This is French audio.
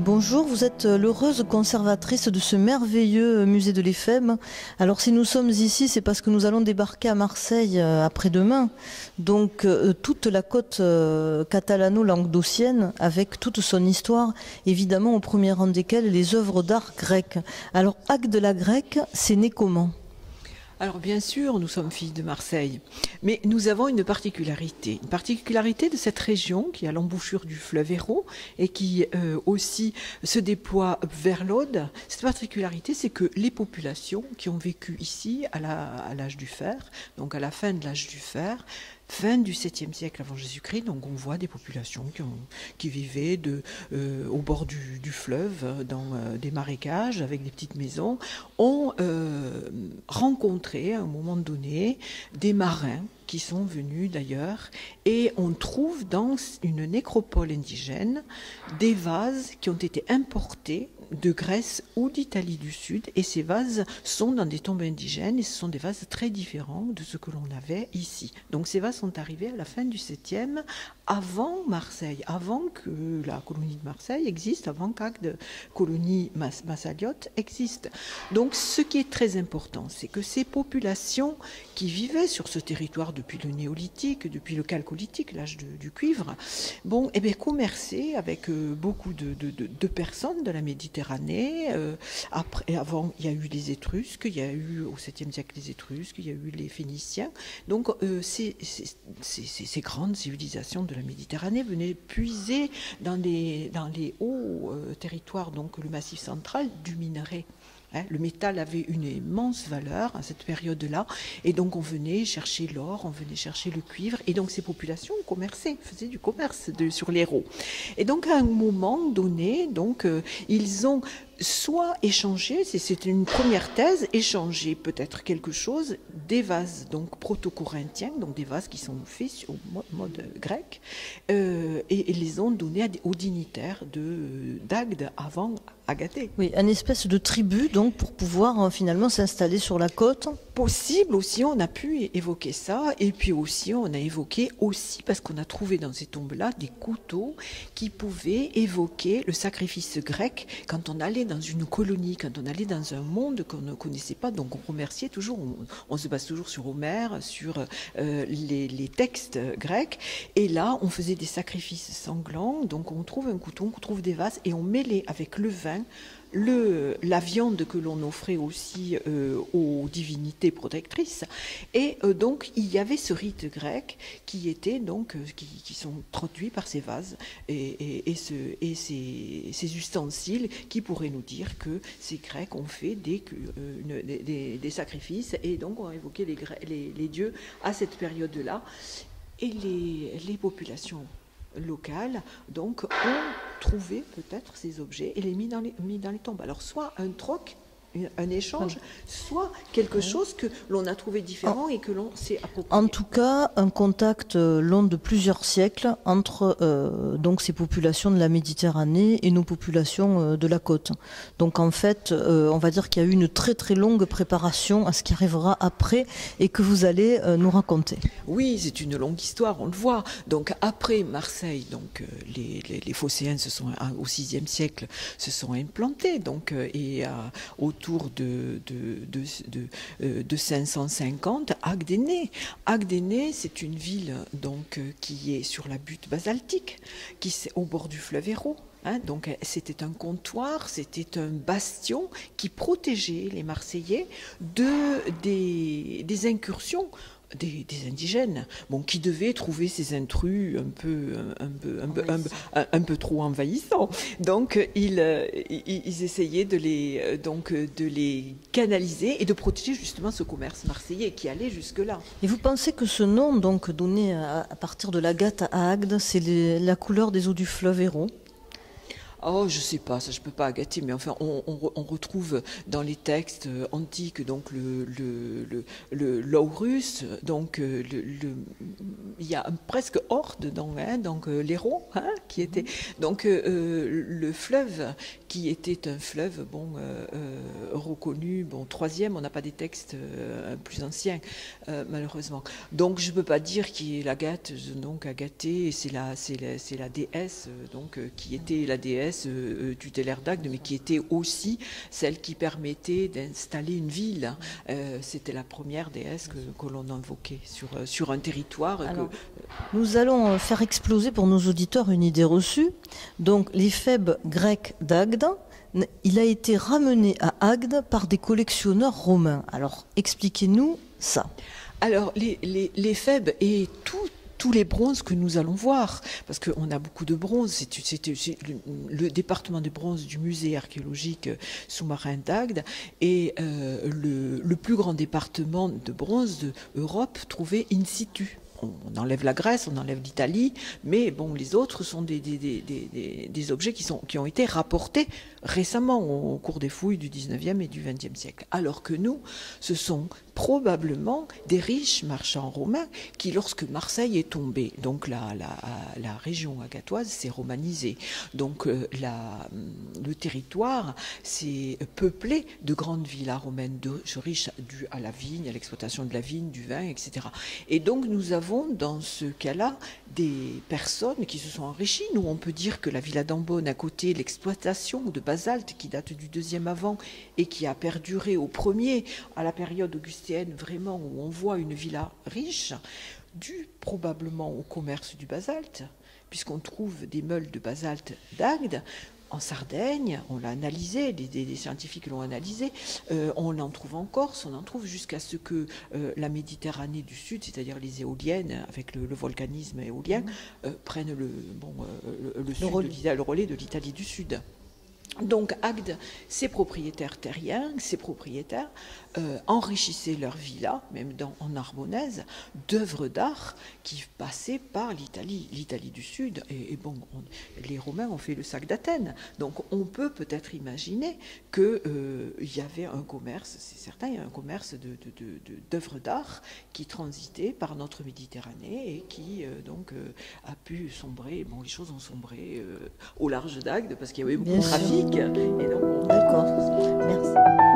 Bonjour, vous êtes l'heureuse conservatrice de ce merveilleux musée de l'EFEM. Alors si nous sommes ici, c'est parce que nous allons débarquer à Marseille euh, après-demain. Donc euh, toute la côte euh, catalano-languedocienne avec toute son histoire, évidemment au premier rang desquelles les œuvres d'art grecques. Alors Acte de la grecque, c'est né comment? Alors bien sûr, nous sommes filles de Marseille, mais nous avons une particularité, une particularité de cette région qui est à l'embouchure du fleuve Hérault et qui euh, aussi se déploie vers l'Aude. Cette particularité, c'est que les populations qui ont vécu ici à l'âge du fer, donc à la fin de l'âge du fer, fin du 7e siècle avant Jésus-Christ. Donc on voit des populations qui, vivaient euh, au bord du, fleuve, dans euh, des marécages, avec des petites maisons, ont euh, rencontré à un moment donné des marins qui sont venus d'ailleurs, et on trouve dans une nécropole indigène des vases qui ont été importés de Grèce ou d'Italie du Sud, et ces vases sont dans des tombes indigènes, et ce sont des vases très différents de ce que l'on avait ici. Donc ces vases sont arrivés à la fin du 7e, avant Marseille, avant que la colonie de Marseille existe, avant qu'Acte colonie massaliote existe. Donc ce qui est très important, c'est que ces populations qui vivaient sur ce territoire depuis le néolithique, depuis le calcolithique, l'âge du cuivre, bon, eh bien, commerçaient avec euh, beaucoup de, personnes de la Méditerranée. Euh, après, avant, il y a eu les Étrusques, il y a eu au 7e siècle les Étrusques, il y a eu les Phéniciens. Donc euh, ces, ces, grandes civilisations de la Méditerranée venaient puiser dans les, dans les hauts territoires, donc le massif central, du minerai. Hein, le métal avait une immense valeur à cette période-là, et donc on venait chercher l'or, on venait chercher le cuivre, et donc ces populations commerçaient, faisaient du commerce de, sur l'héros. Et donc à un moment donné, donc euh, ils ont soit échanger, c'est une première thèse, échanger peut-être quelque chose des vases donc proto-corinthiens, donc des vases qui sont faits au mode grec, euh, et, les ont donnés aux dignitaires d'Agde avant Agathée. Oui, une espèce de tribu donc pour pouvoir euh, finalement s'installer sur la côte possible aussi, on a pu évoquer ça, et puis aussi on a évoqué aussi, parce qu'on a trouvé dans ces tombes-là des couteaux qui pouvaient évoquer le sacrifice grec quand on allait dans une colonie, quand on allait dans un monde qu'on ne connaissait pas, donc on remerciait toujours, on, se base toujours sur Homère, sur euh, les, les, textes grecs, et là on faisait des sacrifices sanglants, donc on trouve un couteau, on trouve des vases, et on mêlait avec le vin la viande que l'on offrait aussi euh, aux divinités protectrices. Et euh, donc, il y avait ce rite grec qui était donc, euh, qui, sont traduits par ces vases et, et, ce, et ces, ustensiles qui pourraient nous dire que ces Grecs ont fait des, sacrifices et donc ont évoqué les dieux à cette période-là. Et les, les populations locales, donc, ont trouvé peut-être ces objets et les mis les, mis dans les tombes. Alors, soit un troc un échange, soit quelque chose que l'on a trouvé différent et que l'on s'est approprié. En tout cas, un contact euh, long de plusieurs siècles entre euh, donc ces populations de la Méditerranée et nos populations euh, de la côte. Donc en fait, on va dire qu'il y a eu une très très longue préparation à ce qui arrivera après et que vous allez nous raconter. Oui, c'est une longue histoire, on le voit. Donc après Marseille, donc les, les, phocéens se sont au VIe siècle se sont implantés donc et autour autour de, de, de, 550, Agdéné. Agdéné, c'est une ville donc, euh, qui est sur la butte basaltique, qui est au bord du fleuve Hérault. Hein. donc c'était un comptoir, c'était un bastion qui protégeait les Marseillais de, des, des incursions des, indigènes, bon, qui devaient trouver ces intrus un peu, un peu, un peu, un, peu trop envahissants. Donc, ils, ils, essayaient de les, donc, de les canaliser et de protéger justement ce commerce marseillais qui allait jusque-là. Et vous pensez que ce nom, donc, donné à, partir de la Gate à Agde, c'est la couleur des eaux du fleuve Hérault Oh, je sais pas, ça je peux pas gâter, mais enfin, on, retrouve dans les textes euh, antiques donc le le le, l'aurus, donc euh, le, il y a presque hors dedans, hein, donc euh, l'Hérault, hein, qui était donc le fleuve qui était un fleuve bon reconnu, bon troisième, on n'a pas des textes plus anciens malheureusement. Donc je peux pas dire qui est l'Agathe, donc Agathée, c'est la c'est la, c'est la déesse donc qui était la déesse tutélaire d'Agde, mais qui était aussi celle qui permettait d'installer une ville. C'était la première déesse que, que l'on invoquait sur, sur un territoire. Nous allons faire exploser pour nos auditeurs une idée reçue. Donc, les fèbes grecs d'Agde, il a été ramené à Agde par des collectionneurs romains. Alors, expliquez-nous ça. Alors, les, les, et tous les bronzes que nous allons voir, parce qu'on a beaucoup de bronzes. C'est le, département de bronze du musée archéologique sous-marin d'Agde et euh, le, le, plus grand département de bronze d'Europe trouvé in situ on enlève la Grèce, on enlève l'Italie, mais bon, les autres sont des, des, objets qui, sont, qui ont été rapportés récemment au, cours des fouilles du 19e et du 20e siècle. Alors que nous, ce sont probablement des riches marchands romains qui, lorsque Marseille est tombée, donc la, la, région agatoise s'est romanisée. Donc euh, la, le territoire s'est peuplé de grandes villas romaines, riches dues à la vigne, à l'exploitation de la vigne, du vin, etc. Et donc nous avons dans ce cas-là des personnes qui se sont enrichies. Nous, on peut dire que la villa d'Ambonne, à côté, l'exploitation de basalte qui date du deuxième avant et qui a perduré au premier, à la période augustienne, vraiment, où on voit une villa riche, due probablement au commerce du basalte, puisqu'on trouve des meules de basalte d'Agde, en Sardaigne, on l'a analysé, des, scientifiques l'ont analysé, euh, on en trouve en Corse, on en trouve jusqu'à ce que euh, la Méditerranée du Sud, c'est-à-dire les éoliennes, avec le, volcanisme éolien, mmh. euh, prennent le, bon, le relais de l'Italie du Sud. Donc Agde, ses propriétaires terriens, ses propriétaires euh, enrichissaient leur villa, même dans, en Arbonnaise, d'œuvres d'art qui passaient par l'Italie, l'Italie du Sud. Et, bon, les Romains ont fait le sac d'Athènes. Donc on peut peut-être imaginer qu'il euh, y avait un commerce, c'est certain, il y a un commerce d'œuvres de, d'art qui transitait par notre Méditerranée et qui euh, donc a pu sombrer. Bon, les choses ont sombré au large d'Agde parce qu'il y avait beaucoup de trafic. D'accord. Merci.